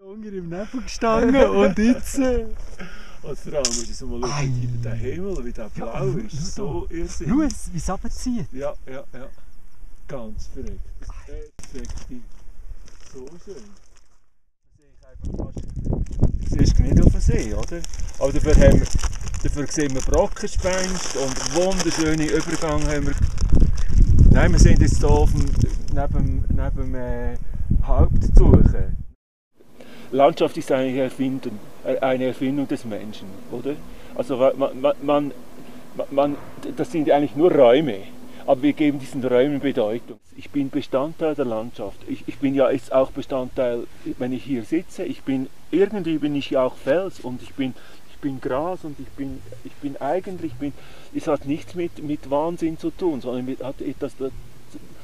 Hunger im Nebel gestanden und jetzt. Äh, Und vor allem musst du mal schauen, der Himmel, wie der blau Ja, ist. So irrsinnig. schau es, wie es runterzieht. Ja, ja, ja. Ganz verrückt. Perfekt. So schön. Es ist nicht auf den See, oder? Aber dafür, haben wir, dafür sehen wir Brockenspenst und wunderschöne Übergang haben wir. Nein, wir sind jetzt hier auf dem, neben, neben dem äh, Hauptzug. Landschaft ist eine Erfindung, eine Erfindung des Menschen, oder? Also man, man, man, man, das sind eigentlich nur Räume, aber wir geben diesen Räumen Bedeutung. Ich bin Bestandteil der Landschaft. Ich, ich bin ja jetzt auch Bestandteil, wenn ich hier sitze. Ich bin irgendwie bin ich ja auch Fels und ich bin ich bin Gras und ich bin ich bin eigentlich bin es hat nichts mit mit Wahnsinn zu tun, sondern mit, hat etwas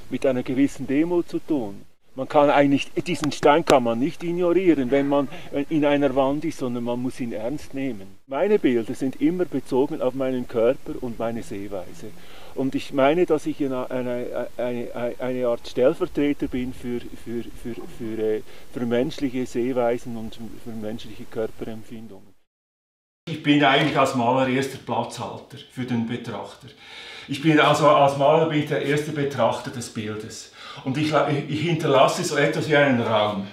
mit einer gewissen Demut zu tun. Man kann eigentlich, diesen Stein kann man nicht ignorieren, wenn man in einer Wand ist, sondern man muss ihn ernst nehmen. Meine Bilder sind immer bezogen auf meinen Körper und meine Sehweise. Und ich meine, dass ich eine, eine, eine, eine Art Stellvertreter bin für, für, für, für, äh, für menschliche Sehweisen und für menschliche Körperempfindungen. Ich bin eigentlich als Maler erster Platzhalter für den Betrachter. Ich bin also als Maler bin ich der erste Betrachter des Bildes. Und ich, ich hinterlasse so etwas wie einen Raum.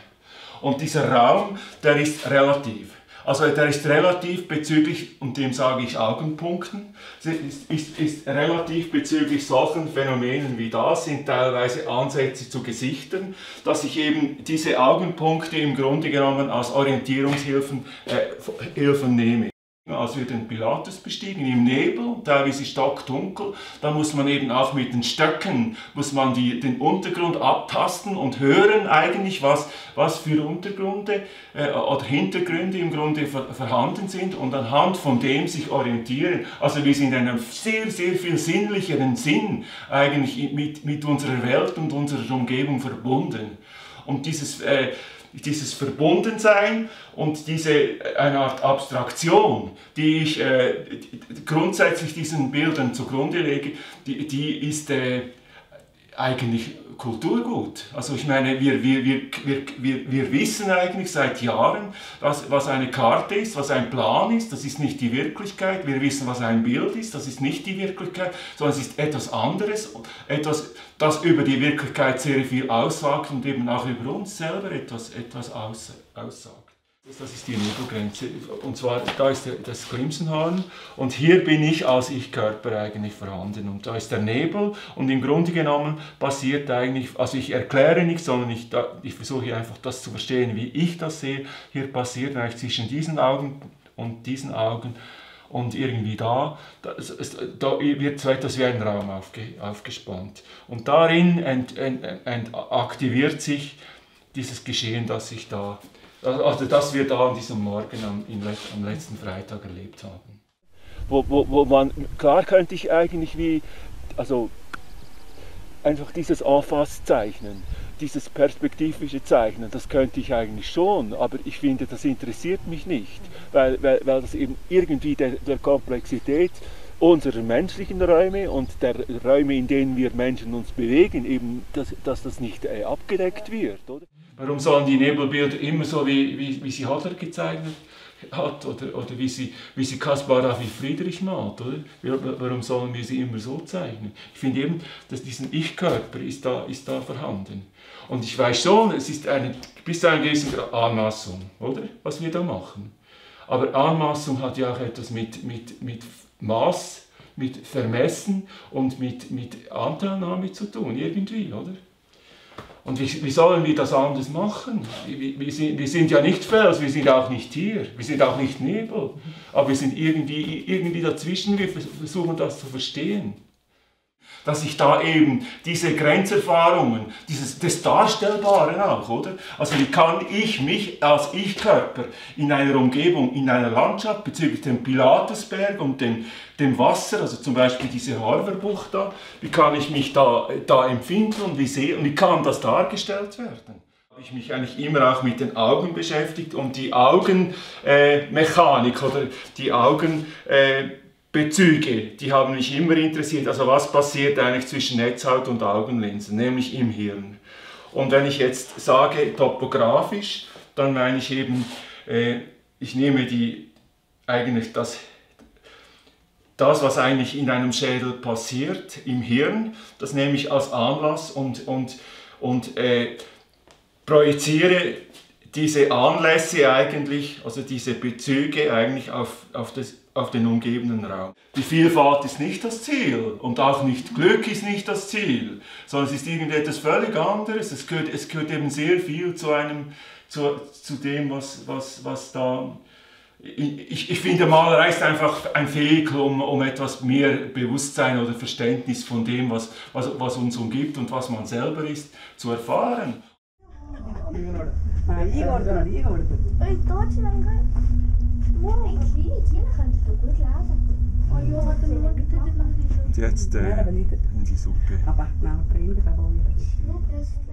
Und dieser Raum, der ist relativ. Also der ist relativ bezüglich, und dem sage ich Augenpunkten, ist, ist, ist relativ bezüglich solchen Phänomenen wie das, sind teilweise Ansätze zu Gesichtern, dass ich eben diese Augenpunkte im Grunde genommen als Orientierungshilfen äh, Hilfen nehme. Als wir den Pilatus bestiegen, im Nebel, teilweise stockdunkel, da muss man eben auch mit den Stöcken, muss man die, den Untergrund abtasten und hören eigentlich, was, was für Untergründe äh, oder Hintergründe im Grunde ver vorhanden sind und anhand von dem sich orientieren. Also wir sind in einem sehr, sehr viel sinnlicheren Sinn eigentlich mit, mit unserer Welt und unserer Umgebung verbunden. Und dieses... Äh, dieses Verbundensein und diese äh, eine Art Abstraktion, die ich äh, grundsätzlich diesen Bildern zugrunde lege, die, die ist äh, eigentlich Kulturgut. Also ich meine, wir, wir, wir, wir, wir, wissen eigentlich seit Jahren, was, was eine Karte ist, was ein Plan ist, das ist nicht die Wirklichkeit. Wir wissen, was ein Bild ist, das ist nicht die Wirklichkeit, sondern es ist etwas anderes, etwas, das über die Wirklichkeit sehr viel aussagt und eben auch über uns selber etwas, etwas aus, aussagt. Das ist die Nebelgrenze. Und zwar, da ist das Crimsonhorn und hier bin ich als Ich-Körper eigentlich vorhanden. Und da ist der Nebel und im Grunde genommen passiert eigentlich, also ich erkläre nichts, sondern ich, ich versuche einfach das zu verstehen, wie ich das sehe. Hier passiert eigentlich zwischen diesen Augen und diesen Augen und irgendwie da, da, da wird so etwas wie ein Raum aufge, aufgespannt. Und darin ent, ent, ent, aktiviert sich dieses Geschehen, das ich da, also das wir da an diesem Morgen am, am letzten Freitag erlebt haben. Wo, wo, wo man, klar könnte ich eigentlich wie, also einfach dieses Anfass zeichnen, dieses perspektivische Zeichnen, das könnte ich eigentlich schon, aber ich finde, das interessiert mich nicht, weil, weil, weil das eben irgendwie der, der Komplexität unserer menschlichen Räume und der Räume, in denen wir Menschen uns bewegen, eben, dass, dass das nicht äh, abgedeckt wird. Oder? Warum sollen die Nebelbilder immer so, wie, wie, wie sie Hadler gezeichnet hat oder, oder wie, sie, wie sie Caspar David Friedrich malt? Oder? Wa- Warum sollen wir sie immer so zeichnen? Ich finde eben, dass diesen Ich-Körper ist da, ist da vorhanden. Und ich weiß schon, es ist eine, bis zu einem gewissen Anmaßung, oder? Was wir da machen. Aber Anmaßung hat ja auch etwas mit, mit, mit Maß, mit Vermessen und mit, mit Anteilnahme zu tun, irgendwie, oder? Und wie, wie sollen wir das anders machen? Wir, wir, sind, wir sind ja nicht Fels, wir sind auch nicht Tier, wir sind auch nicht Nebel, aber wir sind irgendwie, irgendwie dazwischen, wir versuchen das zu verstehen. Dass ich da eben diese Grenzerfahrungen, dieses, das Darstellbare auch, oder? Also wie kann ich mich als Ich-Körper in einer Umgebung, in einer Landschaft bezüglich dem Pilatusberg und dem, dem Wasser, also zum Beispiel diese Harverbucht da, wie kann ich mich da, da empfinden und wie, sehe, und wie kann das dargestellt werden? habe ich mich eigentlich immer auch mit den Augen beschäftigt und die Augenmechanik äh, oder die Augenbezüge, äh, Bezüge, die haben mich immer interessiert. Also was passiert eigentlich zwischen Netzhaut und Augenlinsen, nämlich im Hirn. Und wenn ich jetzt sage topografisch, dann meine ich eben, äh, ich nehme die, eigentlich das, das, was eigentlich in einem Schädel passiert, im Hirn, das nehme ich als Anlass und, und, und äh, projiziere diese Anlässe eigentlich, also diese Bezüge eigentlich auf, auf, das, auf den umgebenden Raum. Die Vielfalt ist nicht das Ziel und auch nicht Glück ist nicht das Ziel, sondern es ist irgendetwas völlig anderes. Es gehört, es gehört eben sehr viel zu, einem, zu, zu dem, was, was, was da... Ich, ich finde, Malerei ist einfach ein Vehikel, um, um etwas mehr Bewusstsein oder Verständnis von dem, was, was, was uns umgibt und was man selber ist, zu erfahren. Jetzt, äh, in die Suppe. Aber nach der Ende, da wo wir.